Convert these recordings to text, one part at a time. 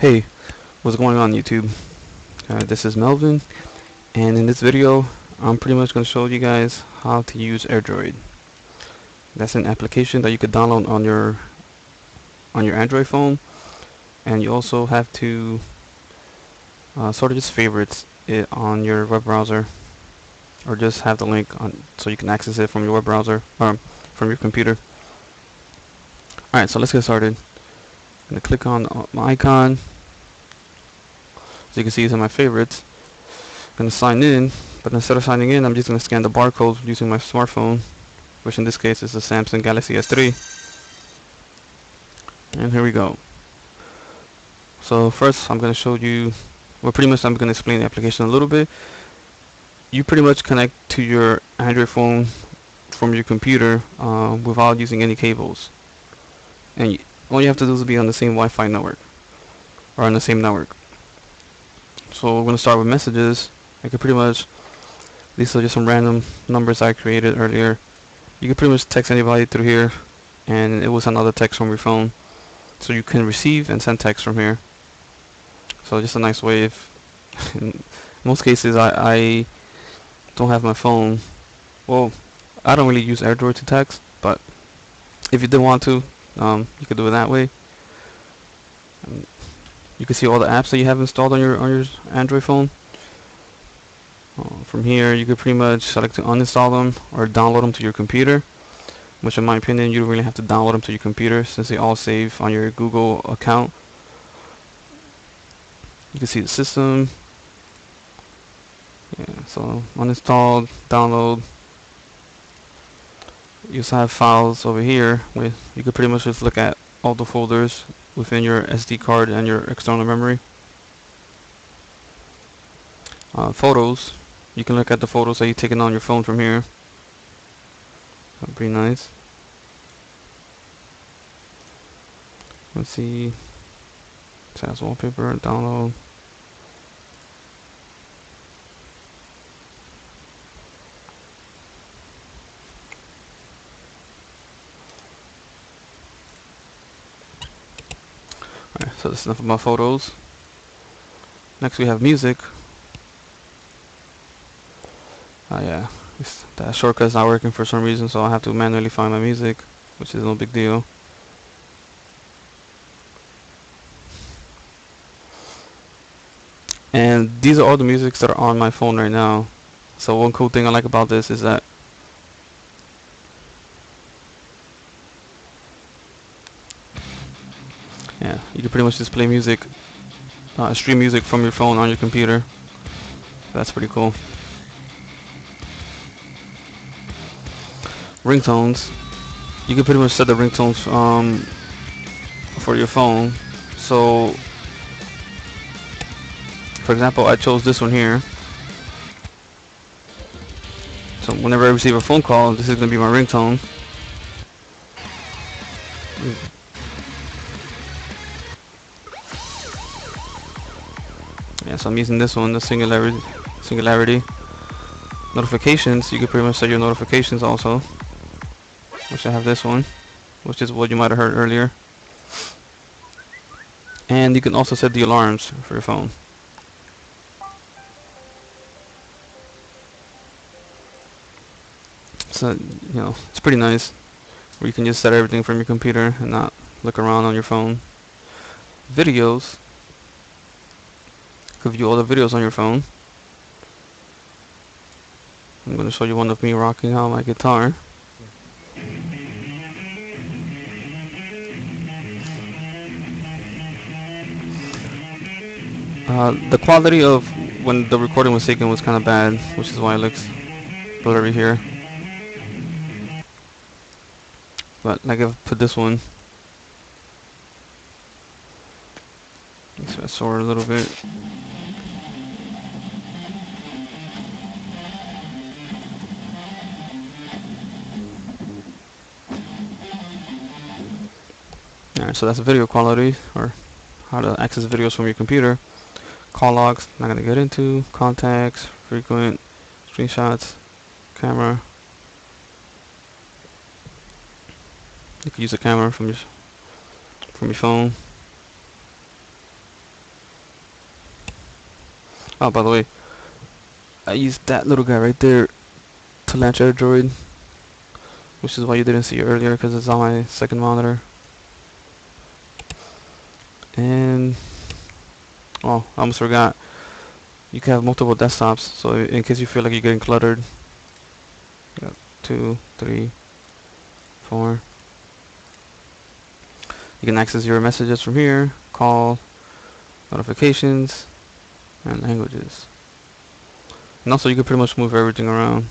Hey, what's going on YouTube? Uh, this is Melvin, and in this video, I'm pretty much going to show you guys how to use AirDroid. That's an application that you could download on your on your Android phone, and you also have to uh, sort of just favorites it on your web browser, or just have the link on so you can access it from your web browser or from your computer. All right, so let's get started. I'm going to click on my icon. As you can see, these are my favorites. I'm going to sign in, but instead of signing in, I'm just going to scan the barcode using my smartphone, which in this case is the Samsung Galaxy S3. And here we go. So first, I'm going to show you, well pretty much I'm going to explain the application a little bit. You pretty much connect to your Android phone from your computer uh, without using any cables. And all you have to do is be on the same Wi-Fi network or on the same network. So we're going to start with messages. I could pretty much, these are just some random numbers I created earlier. You can pretty much text anybody through here and it was another text from your phone. So you can receive and send text from here. So just a nice way if, in most cases I, I don't have my phone. Well, I don't really use AirDroid to text, but if you did want to, um, you could do it that way. You can see all the apps that you have installed on your on your Android phone. Uh, from here, you could pretty much select to uninstall them or download them to your computer. Which, in my opinion, you don't really have to download them to your computer since they all save on your Google account. You can see the system. Yeah, so uninstalled, download, you have files over here where you could pretty much just look at all the folders within your SD card and your external memory. Uh, photos, you can look at the photos that you've taken on your phone from here. That'd pretty nice. Let's see. It wallpaper, download. So that's enough of my photos. Next we have music. Oh yeah, that shortcut's not working for some reason, so I have to manually find my music, which is no big deal. And these are all the musics that are on my phone right now. So one cool thing I like about this is that yeah, you pretty much just play music, uh, stream music from your phone on your computer. That's pretty cool. Ringtones. You can pretty much set the ringtones um, for your phone. So, for example, I chose this one here. So whenever I receive a phone call, this is going to be my ringtone. Yeah so I'm using this one the singularity singularity notifications. You can pretty much set your notifications also. Which I have this one which is what you might have heard earlier. And you can also set the alarms for your phone. So you know it's pretty nice. Where you can just set everything from your computer and not look around on your phone. Videos could view all the videos on your phone. I'm going to show you one of me rocking out my guitar. Uh, the quality of when the recording was taken was kind of bad, which is why it looks blurry here. But like I've put this one. Let's fast forward a little bit. Alright, so that's video quality, or how to access videos from your computer. Call logs, not gonna get into. Contacts, frequent, screenshots, camera. You can use a camera from your from your phone. Oh, by the way, I used that little guy right there to launch AirDroid, which is why you didn't see it earlier because it's on my second monitor. And oh, I almost forgot. You can have multiple desktops, so in case you feel like you're getting cluttered, you two, three, four. You can access your messages from here, call, notifications, and languages. And also you can pretty much move everything around.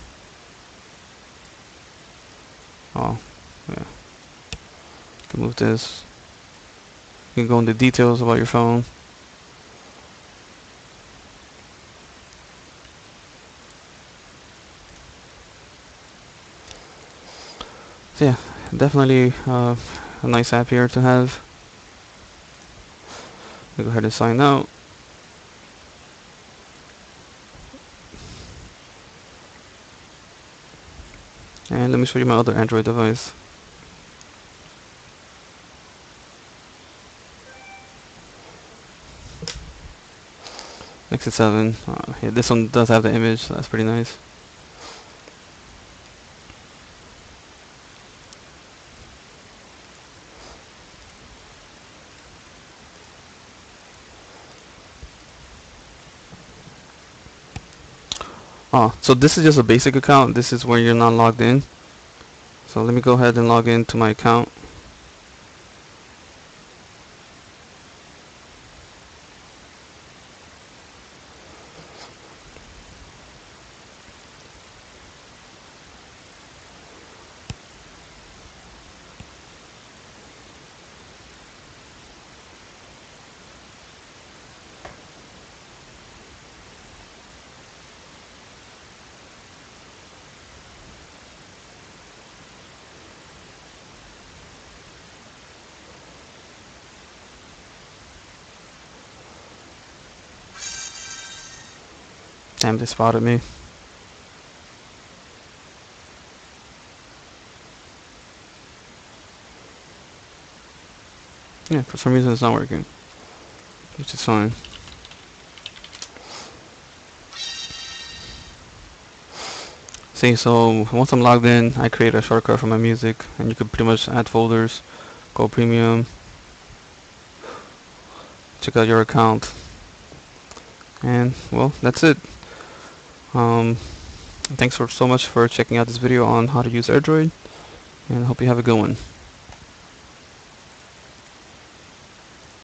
Oh, yeah. You can move this. You can go into details about your phone. So yeah, definitely uh, a nice app here to have. Go ahead and sign out. And let me show you my other Android device. Nexus 7. Uh, yeah, this one does have the image, so that's pretty nice. Oh, so this is just a basic account. This is where you're not logged in. So let me go ahead and log into my account. Damn, they spotted me. Yeah, for some reason it's not working. Which is fine. See, so once I'm logged in, I create a shortcut for my music, and you can pretty much add folders, go premium, check out your account, and well, that's it. Um, thanks for so much for checking out this video on how to use AirDroid, and hope you have a good one.